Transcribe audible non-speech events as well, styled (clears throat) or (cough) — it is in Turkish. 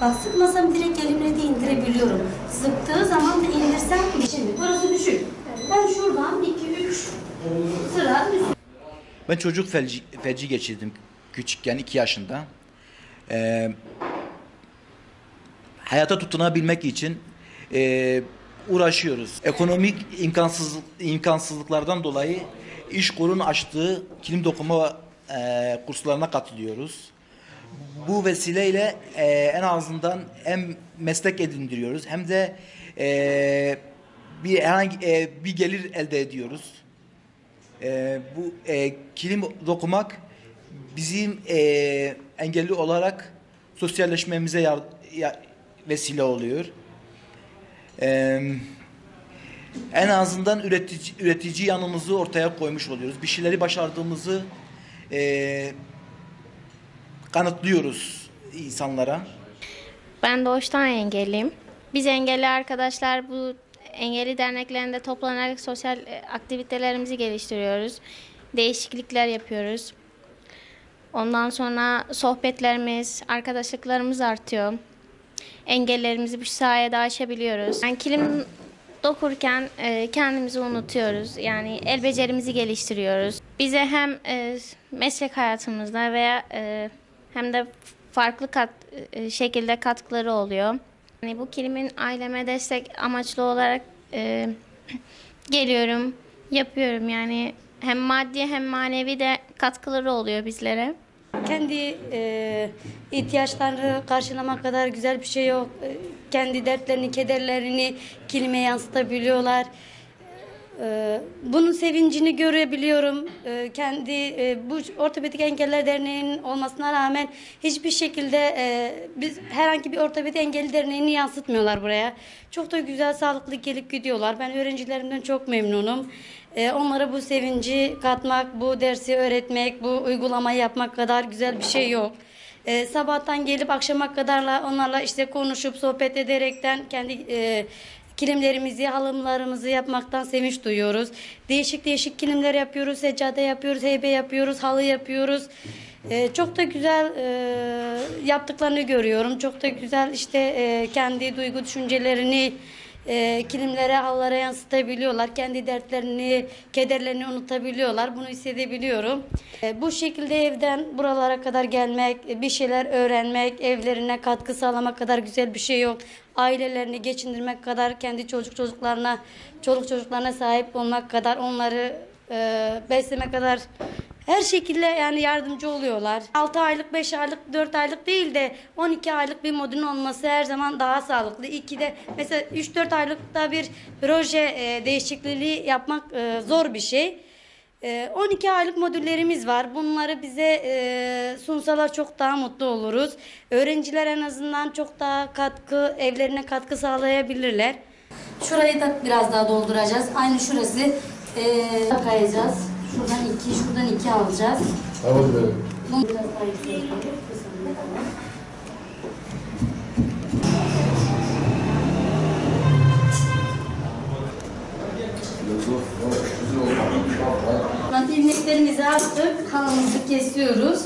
Bak sıkmasam direkt elimle de indirebiliyorum. Sıktığı zaman da indirsem şimdi burası düşük. Ben şuradan 2 3 sıra üst Ben çocuk felci, felci geçirdim küçükken 2 yaşında. Ee, hayata tutunabilmek için e, uğraşıyoruz. Ekonomik imkansız, imkansızlıklardan dolayı İşkur'un açtığı kilim dokuma e, kurslarına katılıyoruz. Bu vesileyle e, en azından hem meslek edindiriyoruz hem de e, bir herhangi e, bir gelir elde ediyoruz. E, bu e, kilim dokumak bizim e, engelli olarak sosyalleşmemize yar, ya- vesile oluyor. E, en azından üretici, üretici yanımızı ortaya koymuş oluyoruz. Bir şeyleri başardığımızı e, kanıtlıyoruz insanlara. Ben doğuştan engelliyim. Biz engelli arkadaşlar bu engelli derneklerinde toplanarak sosyal e, aktivitelerimizi geliştiriyoruz. Değişiklikler yapıyoruz. Ondan sonra sohbetlerimiz, arkadaşlıklarımız artıyor. Engellerimizi bu sayede aşabiliyoruz. Yani kilim dokurken e, kendimizi unutuyoruz. Yani el becerimizi geliştiriyoruz. Bize hem e, meslek hayatımızda veya e, hem de farklı kat, e, şekilde katkıları oluyor. Yani bu kilimin aileme destek amaçlı olarak e, (clears throat) geliyorum, yapıyorum. Yani hem maddi hem manevi de katkıları oluyor bizlere. kendi e, ihtiyaçlarını karşılamak kadar güzel bir şey yok. E, kendi dertlerini, kederlerini kilime yansıtabiliyorlar. E, bunun sevincini görebiliyorum. E, kendi e, bu Ortopedik Engeller Derneği'nin olmasına rağmen hiçbir şekilde e, biz herhangi bir ortopedik engelli derneğini yansıtmıyorlar buraya. Çok da güzel, sağlıklı gelip gidiyorlar. Ben öğrencilerimden çok memnunum. E, onlara bu sevinci katmak, bu dersi öğretmek, bu uygulamayı yapmak kadar güzel bir şey yok. E, sabahtan gelip akşama kadarla onlarla işte konuşup sohbet ederekten kendi e, kilimlerimizi, halımlarımızı yapmaktan sevinç duyuyoruz. Değişik değişik kilimler yapıyoruz, seccade yapıyoruz, heybe yapıyoruz, halı yapıyoruz. E, çok da güzel e, yaptıklarını görüyorum. Çok da güzel işte e, kendi duygu düşüncelerini e, kilimlere, hallara yansıtabiliyorlar. Kendi dertlerini, kederlerini unutabiliyorlar. Bunu hissedebiliyorum. E, bu şekilde evden buralara kadar gelmek, bir şeyler öğrenmek, evlerine katkı sağlamak kadar güzel bir şey yok. Ailelerini geçindirmek kadar, kendi çocuk çocuklarına, çoluk çocuklarına sahip olmak kadar, onları e, beslemek kadar her şekilde yani yardımcı oluyorlar. 6 aylık, 5 aylık, 4 aylık değil de 12 aylık bir modülün olması her zaman daha sağlıklı. İki de mesela 3-4 aylıkta bir proje e, değişikliği yapmak e, zor bir şey. E, 12 aylık modüllerimiz var. Bunları bize e, sunsalar çok daha mutlu oluruz. Öğrenciler en azından çok daha katkı, evlerine katkı sağlayabilirler. Şurayı da biraz daha dolduracağız. Aynı şurası e, kayacağız. Şuradan iki, şuradan iki alacağız. Tamam böyle. Bunu biraz daha yüksek. Buradan ilmeklerimizi attık, halımızı kesiyoruz.